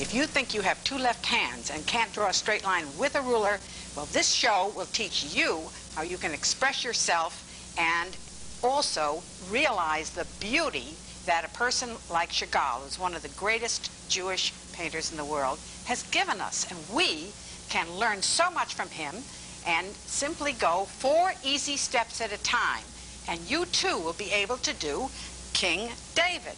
If you think you have two left hands and can't draw a straight line with a ruler, well, this show will teach you how you can express yourself and also realize the beauty that a person like Chagall, who's one of the greatest Jewish painters in the world, has given us. And we can learn so much from him and simply go four easy steps at a time. And you too will be able to do King David.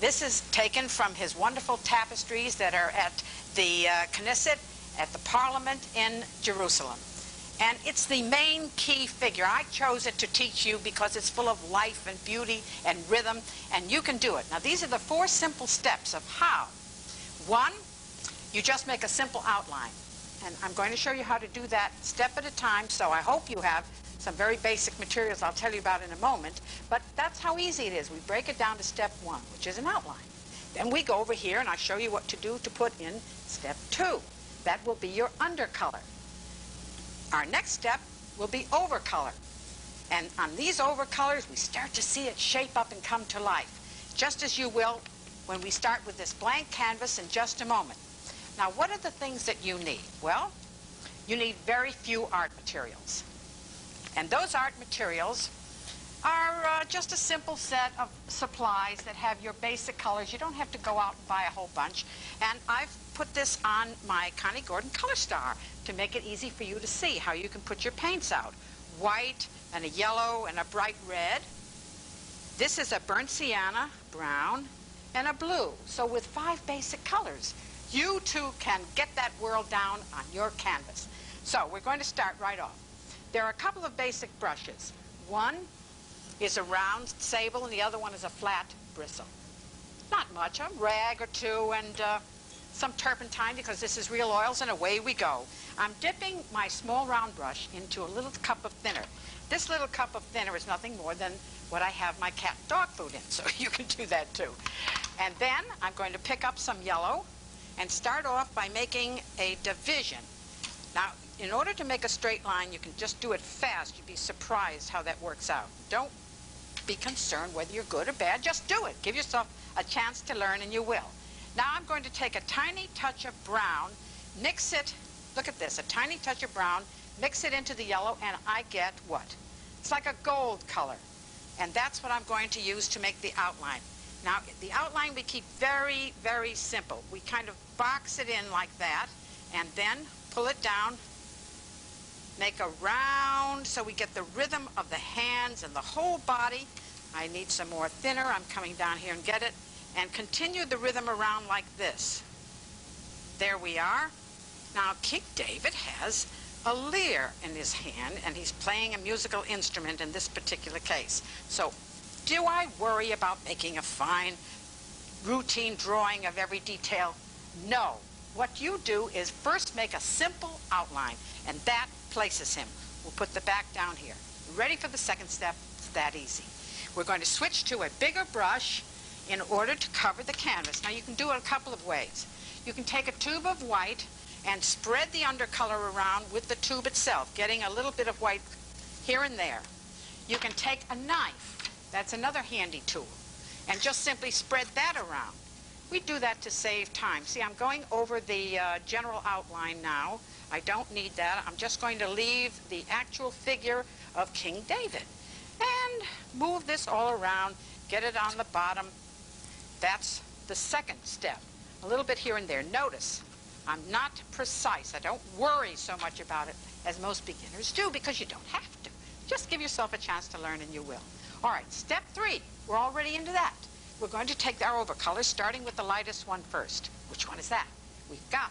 This is taken from his wonderful tapestries that are at the uh, Knesset, at the Parliament in Jerusalem. And it's the main key figure. I chose it to teach you because it's full of life and beauty and rhythm, and you can do it. Now, these are the four simple steps of how. One, you just make a simple outline. And I'm going to show you how to do that step at a time, so I hope you have some very basic materials I'll tell you about in a moment. But that's how easy it is. We break it down to step one, which is an outline. Then we go over here, and I show you what to do to put in step two. That will be your undercolor. Our next step will be overcolor. And on these overcolors, we start to see it shape up and come to life, just as you will when we start with this blank canvas in just a moment. Now, what are the things that you need? Well, you need very few art materials. And those art materials are uh, just a simple set of supplies that have your basic colors. You don't have to go out and buy a whole bunch. And I've put this on my Conni Gordon Color Star to make it easy for you to see how you can put your paints out. White and a yellow and a bright red. This is a burnt sienna, brown, and a blue. So with five basic colors, you too can get that world down on your canvas. So we're going to start right off. There are a couple of basic brushes. One is a round sable and the other one is a flat bristle. Not much, a rag or two and uh, some turpentine because this is real oils and away we go. I'm dipping my small round brush into a little cup of thinner. This little cup of thinner is nothing more than what I have my cat dog food in, so you can do that too. And then I'm going to pick up some yellow and start off by making a division. Now, in order to make a straight line, you can just do it fast. You'd be surprised how that works out. Don't be concerned whether you're good or bad. Just do it. Give yourself a chance to learn, and you will. Now I'm going to take a tiny touch of brown, mix it, look at this, a tiny touch of brown, mix it into the yellow, and I get what? It's like a gold color. And that's what I'm going to use to make the outline. Now, the outline we keep very, very simple. We kind of box it in like that, and then pull it down, make a round so we get the rhythm of the hands and the whole body. I need some more thinner. I'm coming down here and get it. And continue the rhythm around like this. There we are. Now, King David has a lyre in his hand, and he's playing a musical instrument in this particular case. So, do I worry about making a fine, routine drawing of every detail? No. What you do is first make a simple outline, and that places him. We'll put the back down here. Ready for the second step? It's that easy. We're going to switch to a bigger brush in order to cover the canvas. Now you can do it a couple of ways. You can take a tube of white and spread the undercolor around with the tube itself, getting a little bit of white here and there. You can take a knife, that's another handy tool, and just simply spread that around. We do that to save time. See, I'm going over the uh, general outline now. I don't need that. I'm just going to leave the actual figure of King David and move this all around, get it on the bottom. That's the second step. A little bit here and there. Notice, I'm not precise. I don't worry so much about it as most beginners do because you don't have to. Just give yourself a chance to learn and you will. All right, step three. We're already into that. We're going to take our overcolor, starting with the lightest one first. Which one is that? We've got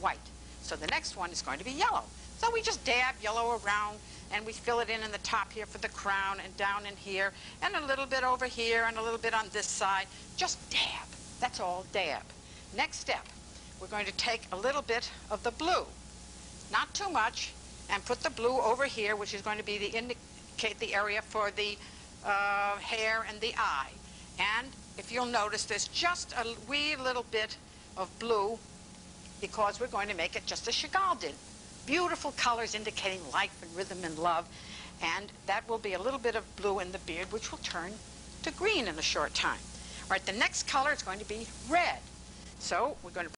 white. So the next one is going to be yellow. So we just dab yellow around, and we fill it in in the top here for the crown, and down in here, and a little bit over here, and a little bit on this side. Just dab. That's all dab. Next step, we're going to take a little bit of the blue. Not too much, and put the blue over here, which is going to be the indicate the area for the uh, hair and the eye. And if you'll notice, there's just a wee little bit of blue because we're going to make it just as Chagall did. Beautiful colors indicating life and rhythm and love. And that will be a little bit of blue in the beard, which will turn to green in a short time. All right, the next color is going to be red. So we're going to